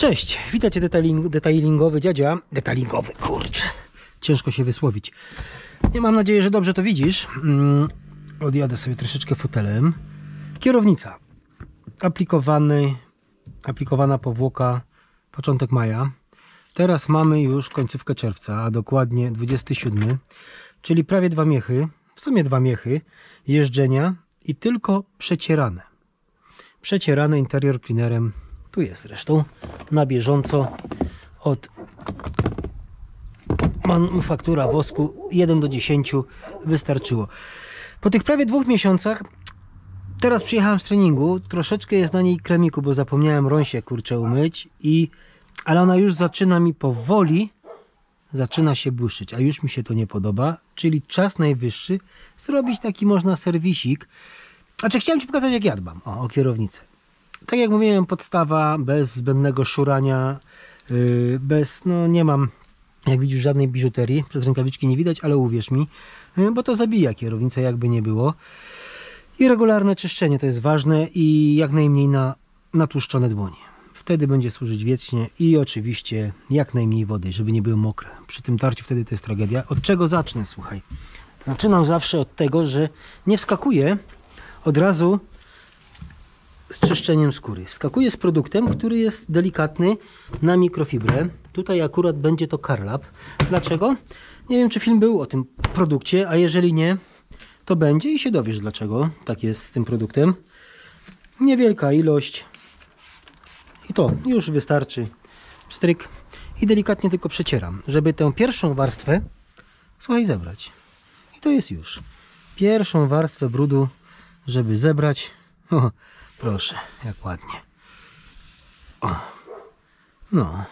Cześć, witajcie detailing, detailingowy dziadzia. Detailingowy, kurczę. Ciężko się wysłowić. Nie mam nadzieję, że dobrze to widzisz. Mm, odjadę sobie troszeczkę fotelem. Kierownica. Aplikowany, aplikowana powłoka początek maja. Teraz mamy już końcówkę czerwca, a dokładnie 27, czyli prawie dwa miechy, w sumie dwa miechy jeżdżenia i tylko przecierane. Przecierane interior cleanerem tu jest zresztą na bieżąco od manufaktura wosku 1 do 10 wystarczyło. Po tych prawie dwóch miesiącach teraz przyjechałem z treningu, troszeczkę jest na niej kremiku, bo zapomniałem rąsie kurczę umyć i ale ona już zaczyna mi powoli zaczyna się błyszczyć, a już mi się to nie podoba, czyli czas najwyższy zrobić taki można serwisik. Znaczy chciałem Ci pokazać jak ja dbam o, o kierownicę tak jak mówiłem, podstawa bez zbędnego szurania, yy, bez, no nie mam, jak widzisz, żadnej biżuterii, przez rękawiczki nie widać, ale uwierz mi, yy, bo to zabija kierownicę, jakby nie było. I regularne czyszczenie to jest ważne i jak najmniej na natłuszczone dłonie. Wtedy będzie służyć wiecznie i oczywiście jak najmniej wody, żeby nie były mokre. Przy tym tarciu wtedy to jest tragedia. Od czego zacznę, słuchaj? Zaczynam zawsze od tego, że nie wskakuję od razu z czyszczeniem skóry. Wskakuję z produktem, który jest delikatny na mikrofibrę. Tutaj akurat będzie to Carlab. Dlaczego? Nie wiem, czy film był o tym produkcie, a jeżeli nie, to będzie i się dowiesz dlaczego tak jest z tym produktem. Niewielka ilość i to już wystarczy. Stryk i delikatnie tylko przecieram, żeby tę pierwszą warstwę słuchaj zebrać. I to jest już. Pierwszą warstwę brudu, żeby zebrać. Proszę, jak ładnie. O. No.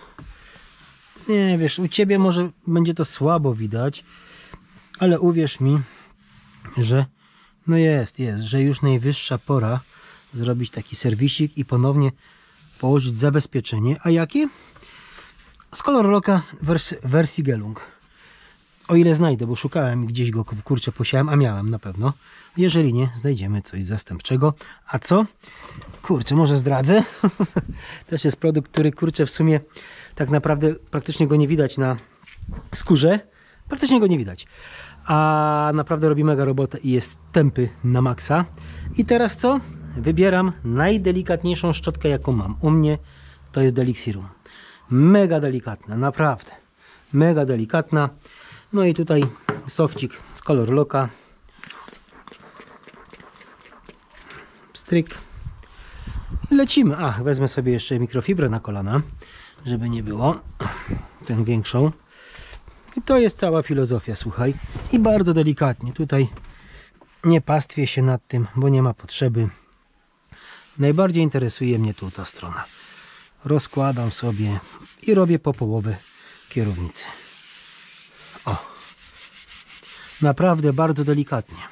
Nie wiesz, u ciebie może będzie to słabo widać, ale uwierz mi, że no jest, jest, że już najwyższa pora zrobić taki serwisik i ponownie położyć zabezpieczenie. A jakie? Z Color Locka wers wersji Gelung. O ile znajdę, bo szukałem gdzieś go, kurczę, posiałem, a miałem na pewno. Jeżeli nie, znajdziemy coś zastępczego. A co? Kurczę, może zdradzę. Też jest produkt, który kurczę w sumie tak naprawdę praktycznie go nie widać na skórze. Praktycznie go nie widać. A naprawdę robi mega robotę i jest tępy na maksa. I teraz co? Wybieram najdelikatniejszą szczotkę jaką mam. U mnie to jest Delixirum. Mega delikatna, naprawdę. Mega delikatna. No i tutaj sofcik z Color Locka. Stryk. I lecimy. Ach, wezmę sobie jeszcze mikrofibrę na kolana, żeby nie było. Tę większą. I to jest cała filozofia, słuchaj. I bardzo delikatnie. Tutaj nie pastwię się nad tym, bo nie ma potrzeby. Najbardziej interesuje mnie tu ta strona. Rozkładam sobie i robię po połowę kierownicy. O. Naprawdę bardzo delikatnie.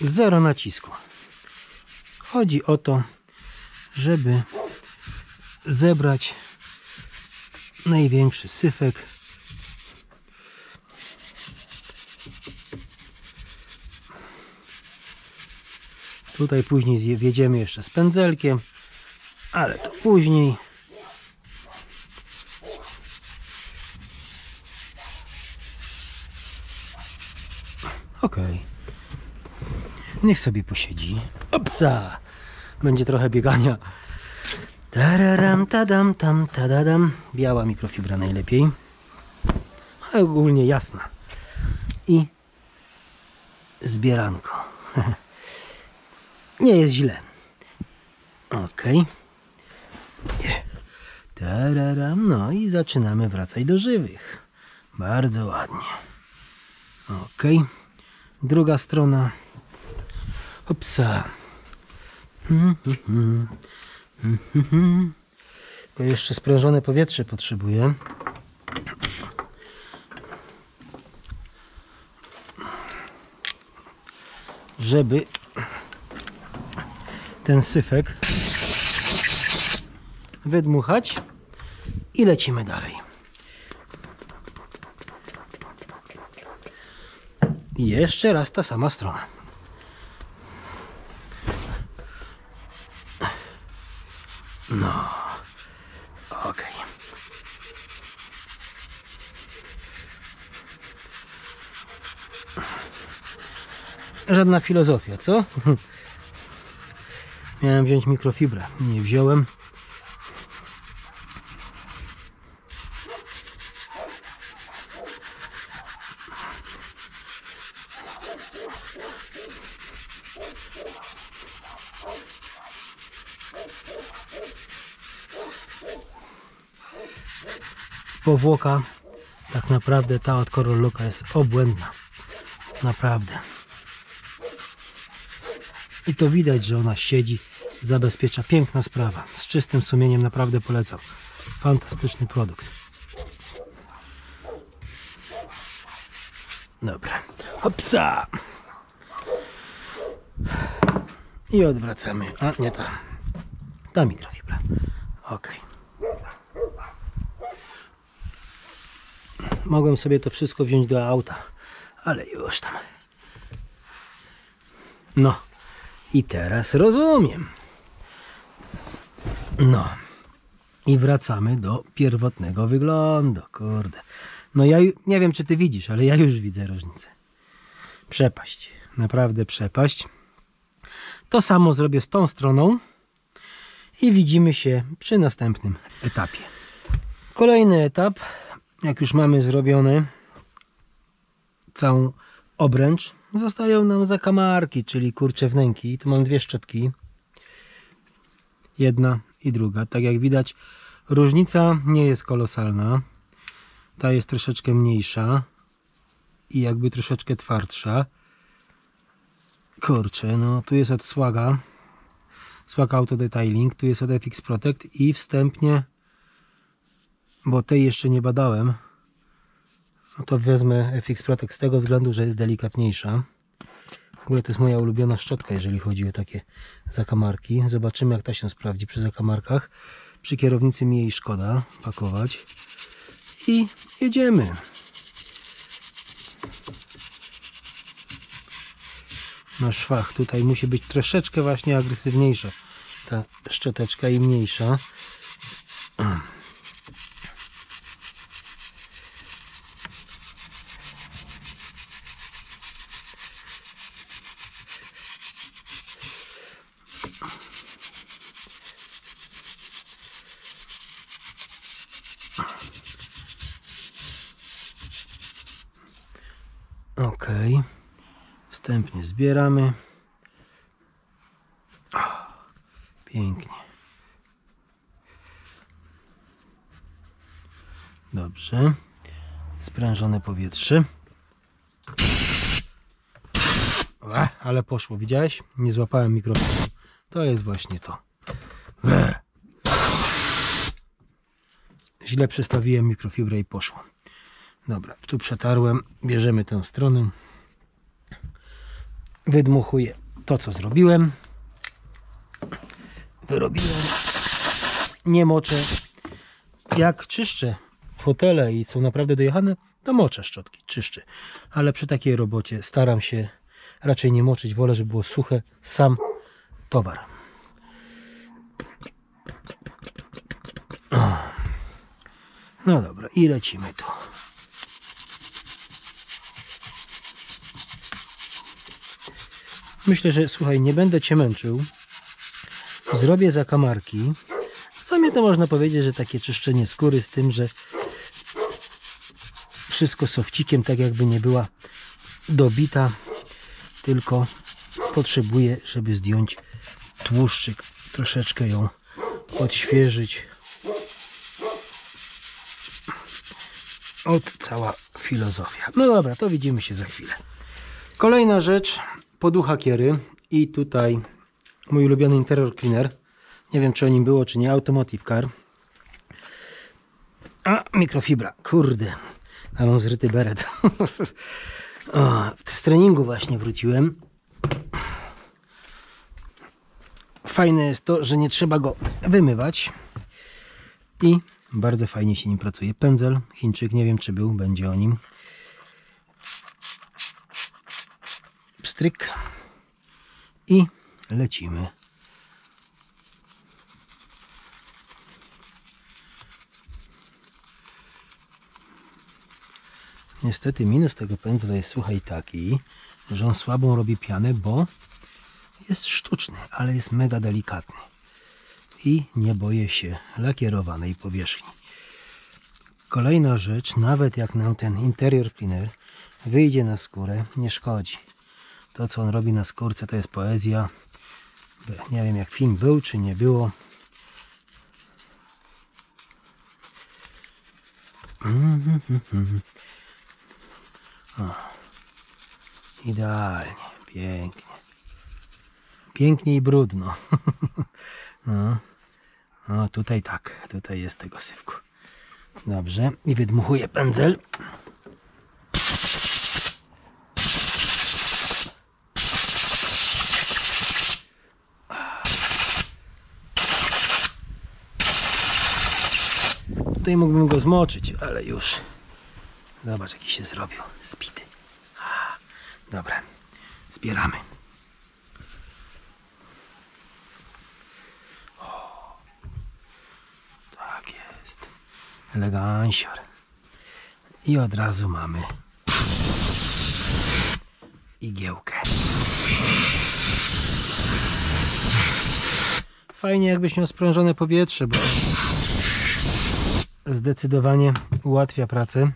Zero nacisku. Chodzi o to, żeby zebrać największy syfek. Tutaj później wjedziemy jeszcze z pędzelkiem, ale to później. Ok. Niech sobie posiedzi. Opsa! Będzie trochę biegania. Tararam, tadam, tam, tadadam. Biała mikrofibra najlepiej. Ale ogólnie jasna. I zbieranko. Nie jest źle. Ok. Tararam. No i zaczynamy wracać do żywych. Bardzo ładnie. Ok. Druga strona. Hopsa. Jeszcze sprężone powietrze potrzebuję. Żeby ten syfek wydmuchać i lecimy dalej. Jeszcze raz ta sama strona. No. Okej. Żadna filozofia, co? Miałem wziąć mikrofibrę, nie wziąłem. Powłoka tak naprawdę ta od Corolluka jest obłędna. Naprawdę. I to widać, że ona siedzi zabezpiecza, piękna sprawa. Z czystym sumieniem naprawdę polecam. Fantastyczny produkt. Dobra. Hopsa! I odwracamy. A nie ta. Ta mikrofibra okej Mogłem sobie to wszystko wziąć do auta, ale już tam. No, i teraz rozumiem. No, i wracamy do pierwotnego wyglądu. Kurde. No ja nie wiem, czy ty widzisz, ale ja już widzę różnicę. Przepaść. Naprawdę przepaść. To samo zrobię z tą stroną i widzimy się przy następnym etapie. Kolejny etap jak już mamy zrobione całą obręcz, zostają nam zakamarki, czyli kurcze wnęki. Tu mam dwie szczotki. Jedna i druga. Tak jak widać, różnica nie jest kolosalna. Ta jest troszeczkę mniejsza i jakby troszeczkę twardsza. Kurczę, no tu jest od Swaga. Swag Auto Detailing, tu jest od FX Protect i wstępnie bo tej jeszcze nie badałem no to wezmę FX Protect z tego względu, że jest delikatniejsza. W ogóle to jest moja ulubiona szczotka jeżeli chodzi o takie zakamarki. Zobaczymy jak ta się sprawdzi przy zakamarkach. Przy kierownicy mi jej szkoda pakować. I jedziemy. Na szwach tutaj musi być troszeczkę właśnie agresywniejsza ta szczoteczka i mniejsza Ok. Wstępnie zbieramy. Pięknie. Dobrze. Sprężone powietrze. Ła, ale poszło, widziałeś? Nie złapałem mikrofonu. To jest właśnie to. Łe. Źle przestawiłem mikrofibrę i poszło. Dobra, tu przetarłem, bierzemy tę stronę. Wydmuchuję to, co zrobiłem. Wyrobiłem. Nie moczę. Jak czyszczę fotele i są naprawdę dojechane, to moczę szczotki, czyszczę. Ale przy takiej robocie staram się raczej nie moczyć. Wolę, żeby było suche sam towar. No dobra, i lecimy tu. Myślę, że słuchaj, nie będę cię męczył. Zrobię zakamarki. W sumie to można powiedzieć, że takie czyszczenie skóry z tym, że wszystko sofcikiem, tak jakby nie była dobita, tylko potrzebuję, żeby zdjąć tłuszczyk, troszeczkę ją odświeżyć. Od cała filozofia. No dobra, to widzimy się za chwilę. Kolejna rzecz, poducha kiery i tutaj mój ulubiony interior cleaner. Nie wiem czy o nim było, czy nie, Automotive Car. A, mikrofibra, kurde, a mam zryty beret. o, z treningu właśnie wróciłem. Fajne jest to, że nie trzeba go wymywać i bardzo fajnie się nim pracuje. Pędzel, Chińczyk, nie wiem czy był, będzie o nim. stryk i lecimy. Niestety minus tego pędzla jest słuchaj taki, że on słabą robi pianę, bo jest sztuczny, ale jest mega delikatny i nie boję się lakierowanej powierzchni. Kolejna rzecz, nawet jak nam ten interior cleaner wyjdzie na skórę, nie szkodzi. To, co on robi na skórce, to jest poezja. Nie wiem, jak film był, czy nie było. Idealnie, pięknie. Pięknie i brudno. No. no, tutaj tak, tutaj jest tego syfku. Dobrze, i wydmuchuję pędzel. Tutaj mógłbym go zmoczyć, ale już. Zobacz, jaki się zrobił. Spity. A, Dobra, zbieramy. O, tak jest. Elegancior. I od razu mamy igiełkę. Fajnie jakbyś miał sprężone powietrze, bo zdecydowanie ułatwia pracę.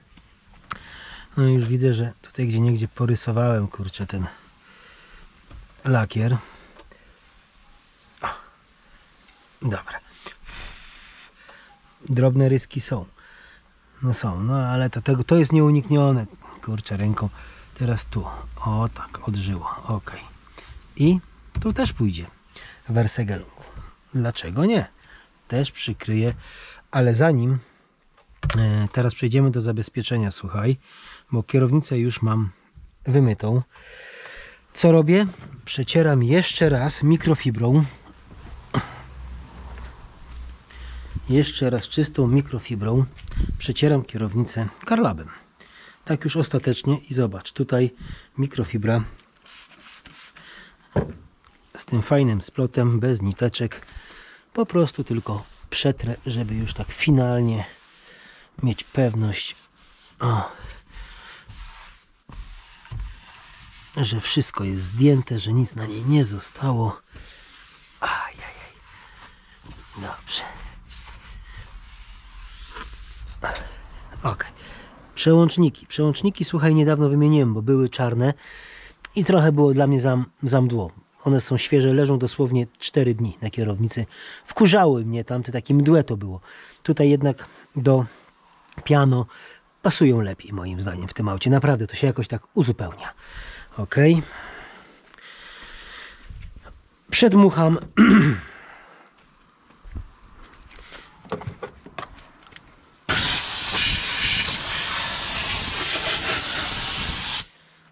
No już widzę, że tutaj gdzie niegdzie porysowałem kurczę ten lakier. O. Dobra. Drobne ryski są. No są, no ale to, tego, to jest nieuniknione. Kurczę ręką. Teraz tu. O tak, odżyło. Ok. I tu też pójdzie wersegelungu. Dlaczego nie? Też przykryję, ale zanim teraz przejdziemy do zabezpieczenia, słuchaj, bo kierownicę już mam wymytą. Co robię? Przecieram jeszcze raz mikrofibrą. Jeszcze raz czystą mikrofibrą przecieram kierownicę karlabem. Tak już ostatecznie i zobacz, tutaj mikrofibra z tym fajnym splotem, bez niteczek. Po prostu tylko przetrę, żeby już tak finalnie mieć pewność, o, że wszystko jest zdjęte, że nic na niej nie zostało. Ajajaj. Dobrze. Ok. Przełączniki. Przełączniki, słuchaj, niedawno wymieniłem, bo były czarne i trochę było dla mnie za, za mdło. One są świeże, leżą dosłownie 4 dni na kierownicy. Wkurzały mnie tam, to takie mdłe to było. Tutaj jednak do piano pasują lepiej moim zdaniem w tym aucie. Naprawdę to się jakoś tak uzupełnia. Ok. Przedmucham.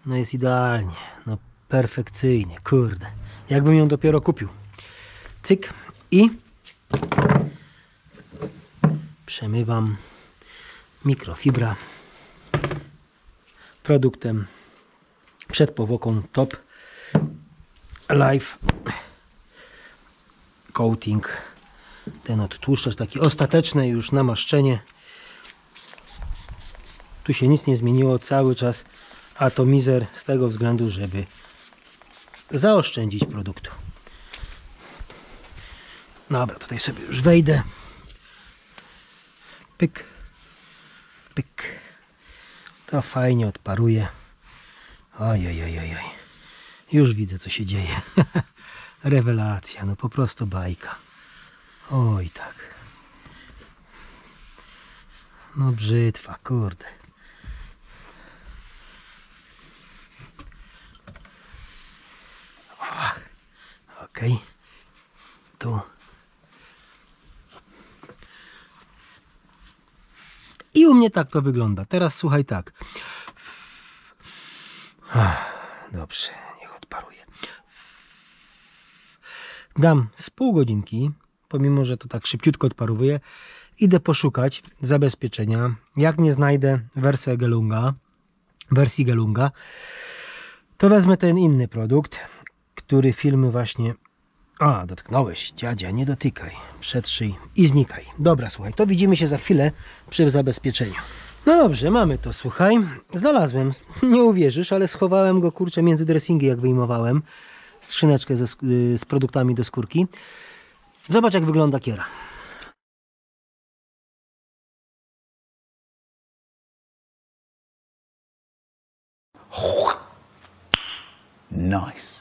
No jest idealnie. No perfekcyjnie. Kurde. Jakbym ją dopiero kupił. Cyk. I przemywam mikrofibra. Produktem przed powłoką Top Life Coating. Ten odtłuszczacz taki ostateczne już namaszczenie. Tu się nic nie zmieniło cały czas atomizer z tego względu, żeby zaoszczędzić produktu. Dobra, tutaj sobie już wejdę. Pyk to fajnie odparuje Oj, oj, oj, oj. Już widzę, co się dzieje. Rewelacja, no po prostu bajka. Oj, tak. No brzytwa, kurde. Okej. Okay. Tu. I u mnie tak to wygląda. Teraz słuchaj tak. Dobrze, niech odparuje. Dam z pół godzinki, pomimo że to tak szybciutko odparowuje. Idę poszukać zabezpieczenia. Jak nie znajdę wersję Gelunga, wersji Gelunga, to wezmę ten inny produkt, który filmy właśnie... A, dotknąłeś, dziadzia, nie dotykaj. Przetrzyj i znikaj. Dobra, słuchaj, to widzimy się za chwilę przy zabezpieczeniu. No dobrze, mamy to, słuchaj. Znalazłem, nie uwierzysz, ale schowałem go, kurczę, między dressingi, jak wyjmowałem. Skrzyneczkę ze, z produktami do skórki. Zobacz, jak wygląda kiera. Nice.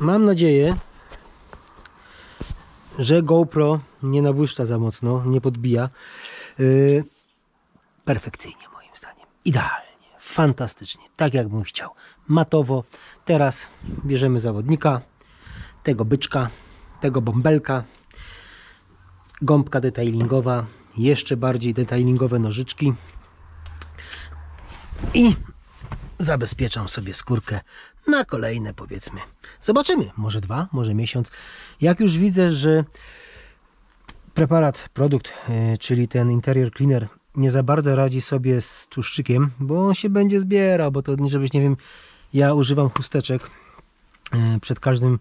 Mam nadzieję, że GoPro nie nabłyszcza za mocno, nie podbija. Yy, perfekcyjnie moim zdaniem. Idealnie, fantastycznie, tak jak bym chciał. Matowo. Teraz bierzemy zawodnika, tego byczka, tego bąbelka, gąbka detailingowa, jeszcze bardziej detailingowe nożyczki i zabezpieczam sobie skórkę na kolejne powiedzmy. Zobaczymy, może dwa, może miesiąc. Jak już widzę, że preparat, produkt, yy, czyli ten interior cleaner nie za bardzo radzi sobie z tłuszczykiem, bo on się będzie zbierał, bo to żebyś nie wiem, ja używam chusteczek yy, przed każdym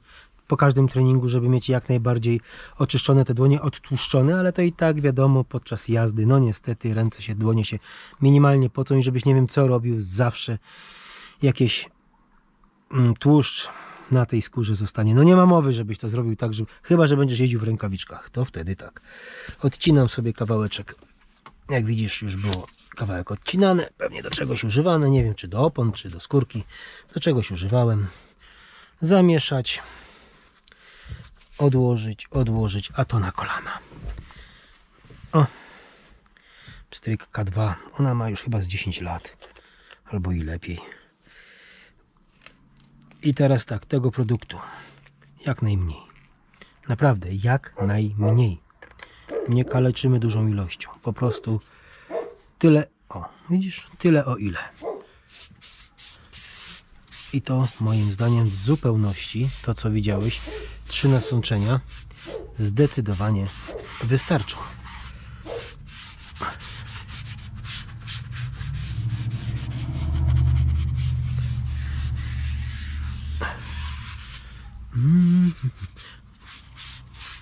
po każdym treningu, żeby mieć jak najbardziej oczyszczone te dłonie, odtłuszczone, ale to i tak wiadomo podczas jazdy, no niestety ręce się, dłonie się minimalnie pocą i żebyś nie wiem co robił, zawsze jakieś mm, tłuszcz na tej skórze zostanie. No nie ma mowy, żebyś to zrobił tak, że, chyba, że będziesz jeździł w rękawiczkach, to wtedy tak. Odcinam sobie kawałeczek, jak widzisz już było kawałek odcinany, pewnie do czegoś używane, nie wiem czy do opon, czy do skórki, do czegoś używałem. Zamieszać, odłożyć, odłożyć, a to na kolana. O, pstryk K2, ona ma już chyba z 10 lat, albo i lepiej. I teraz tak, tego produktu jak najmniej. Naprawdę, jak najmniej. Nie kaleczymy dużą ilością. Po prostu tyle, o, widzisz, tyle o ile. I to moim zdaniem w zupełności, to co widziałeś, trzy nasączenia zdecydowanie wystarczą.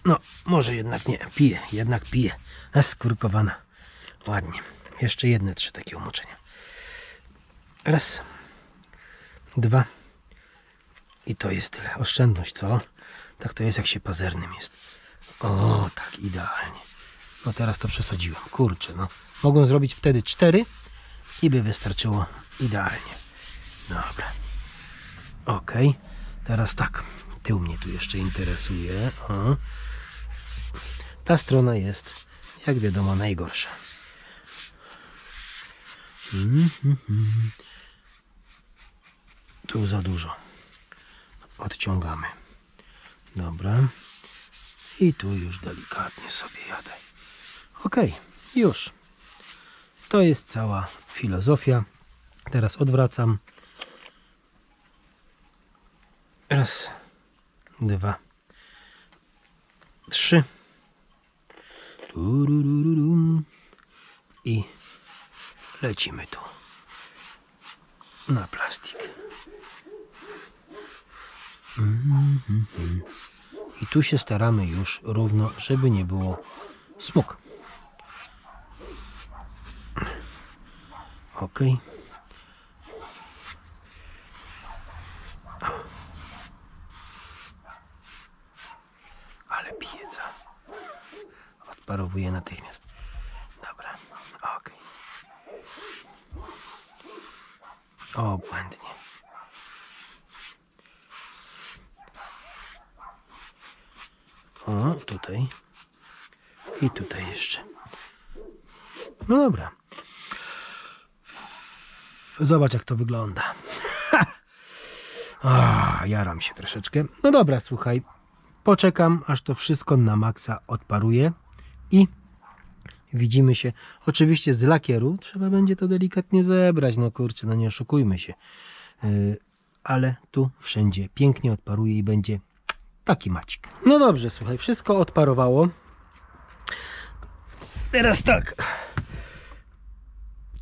No, może jednak nie. Piję, jednak piję. A skórkowana. Ładnie. Jeszcze jedne trzy takie umoczenia. Raz. Dwa. I to jest tyle. Oszczędność, co? Tak to jest, jak się pazernym jest. O, tak, idealnie. No teraz to przesadziłem. Kurczę, no. Mogłem zrobić wtedy cztery i by wystarczyło idealnie. Dobra. Ok. Teraz tak. Tył mnie tu jeszcze interesuje. O. Ta strona jest, jak wiadomo, najgorsza. Mhm. Tu za dużo. Odciągamy. Dobra. I tu już delikatnie sobie jadę. Ok, już. To jest cała filozofia. Teraz odwracam. Raz, dwa, trzy. I lecimy tu na plastik. I tu się staramy już równo, żeby nie było smug. Ok. Ale pieca. Odparowuje natychmiast. Dobra, ok. O, O, tutaj. I tutaj jeszcze. No dobra. Zobacz, jak to wygląda. A, jaram się troszeczkę. No dobra, słuchaj. Poczekam, aż to wszystko na maksa odparuje i widzimy się. Oczywiście z lakieru trzeba będzie to delikatnie zebrać. No kurczę, no nie oszukujmy się. Yy, ale tu wszędzie pięknie odparuje i będzie taki macik. No dobrze, słuchaj, wszystko odparowało. Teraz tak.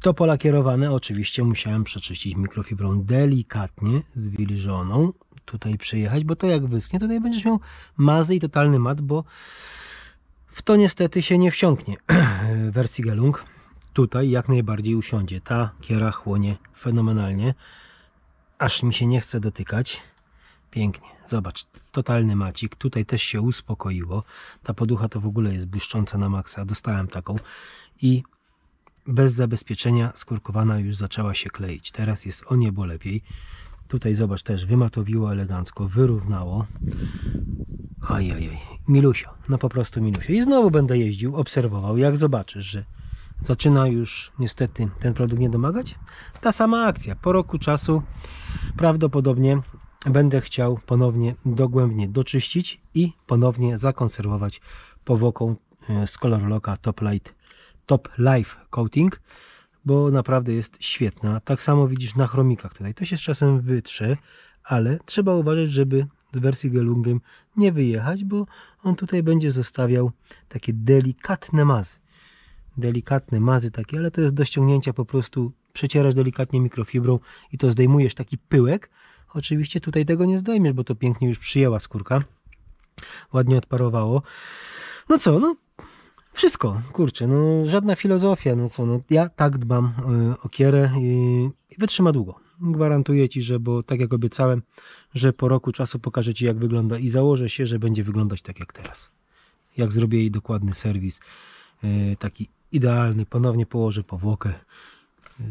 To polakierowane oczywiście musiałem przeczyścić mikrofibrą delikatnie zwilżoną. tutaj przejechać, bo to jak wyschnie, tutaj będziesz miał mazy i totalny mat, bo w to niestety się nie wsiąknie wersji Gelung. Tutaj jak najbardziej usiądzie. Ta kiera chłonie fenomenalnie. Aż mi się nie chce dotykać. Pięknie. Zobacz, totalny macik. Tutaj też się uspokoiło. Ta poducha to w ogóle jest błyszcząca na maksa. Dostałem taką i bez zabezpieczenia skórkowana już zaczęła się kleić. Teraz jest o niebo lepiej. Tutaj zobacz też wymatowiło elegancko, wyrównało. Ajajaj, milusio, no po prostu milusio. I znowu będę jeździł, obserwował, jak zobaczysz, że zaczyna już niestety ten produkt nie domagać. Ta sama akcja. Po roku czasu prawdopodobnie będę chciał ponownie dogłębnie doczyścić i ponownie zakonserwować powłoką e, z Colorloka Top Light Top Life Coating, bo naprawdę jest świetna. Tak samo widzisz na chromikach tutaj. To się z czasem wytrze, ale trzeba uważać, żeby z wersji Gelungiem nie wyjechać, bo on tutaj będzie zostawiał takie delikatne mazy. Delikatne mazy takie, ale to jest do ściągnięcia po prostu przecierasz delikatnie mikrofibrą i to zdejmujesz taki pyłek. Oczywiście tutaj tego nie zdejmiesz, bo to pięknie już przyjęła skórka. Ładnie odparowało. No co, no wszystko, kurczę, no żadna filozofia, no co, no ja tak dbam y, o kierę i, wytrzyma długo. Gwarantuję Ci, że, bo tak jak obiecałem, że po roku czasu pokażę Ci jak wygląda i założę się, że będzie wyglądać tak jak teraz. Jak zrobię jej dokładny serwis, y, taki idealny, ponownie położę powłokę.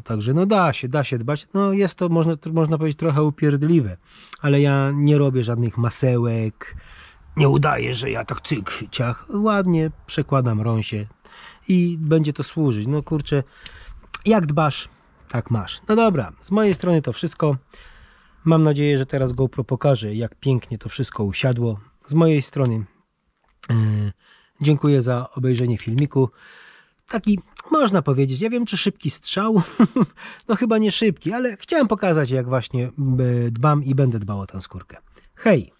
Także no da się, da się dbać. No jest to, można, można powiedzieć, trochę upierdliwe, ale ja nie robię żadnych masełek, nie udaję, że ja tak cyk, ciach, ładnie przekładam rąsie i będzie to służyć. No kurczę, jak dbasz, tak masz. No dobra, z mojej strony to wszystko. Mam nadzieję, że teraz GoPro pokaże, jak pięknie to wszystko usiadło. Z mojej strony yy, dziękuję za obejrzenie filmiku. Taki, można powiedzieć, ja wiem, czy szybki strzał, no chyba nie szybki, ale chciałem pokazać, jak właśnie yy, dbam i będę dbał o tę skórkę. Hej!